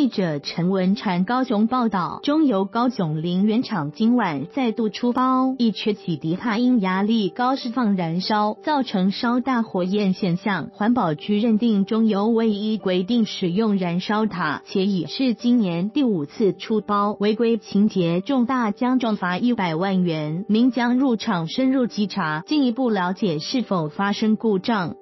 记者陈文传高雄报道，中油高雄林园厂今晚再度出包，一缺起迪帕因压力高释放燃烧，造成烧大火焰现象。环保局认定中油未依规定使用燃烧塔，且已是今年第五次出包，违规情节重大，将重罚一百万元。明将入场深入稽查，进一步了解是否发生故障。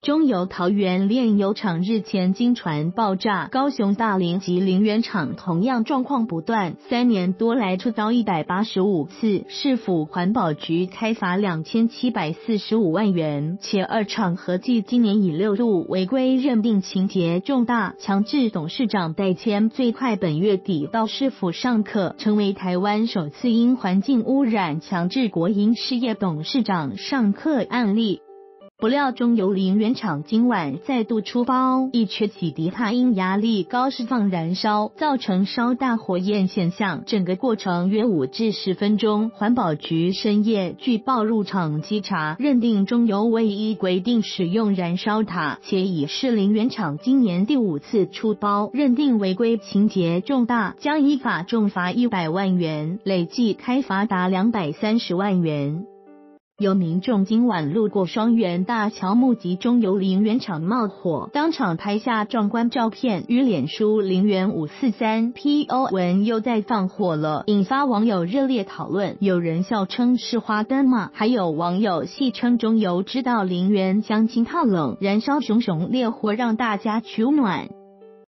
中油桃园炼油厂日前经传爆炸，高雄大林及林园厂同样状况不断，三年多来出遭一百八十五次，市府环保局开罚两千七百四十五万元，且二厂合计今年以六度违规认定情节重大，强制董事长代签，最快本月底到市府上课，成为台湾首次因环境污染强制国营事业董事长上课案例。不料中油林原厂今晚再度出包，一缺起迪帕因压力高释放燃烧，造成烧大火焰现象。整个过程约五至十分钟。环保局深夜据报入场稽查，认定中油未依规定使用燃烧塔，且已是林原厂今年第五次出包，认定违规情节重大，将依法重罚一百万元，累计开罚达两百三十万元。有民众今晚路过双元大桥，目击中油林园厂冒火，当场拍下壮观照片，与脸书林园五四三 po 文又在放火了，引发网友热烈讨论。有人笑称是花灯嘛，还有网友戏称中油知道林园将近怕冷，燃烧熊熊烈火让大家取暖。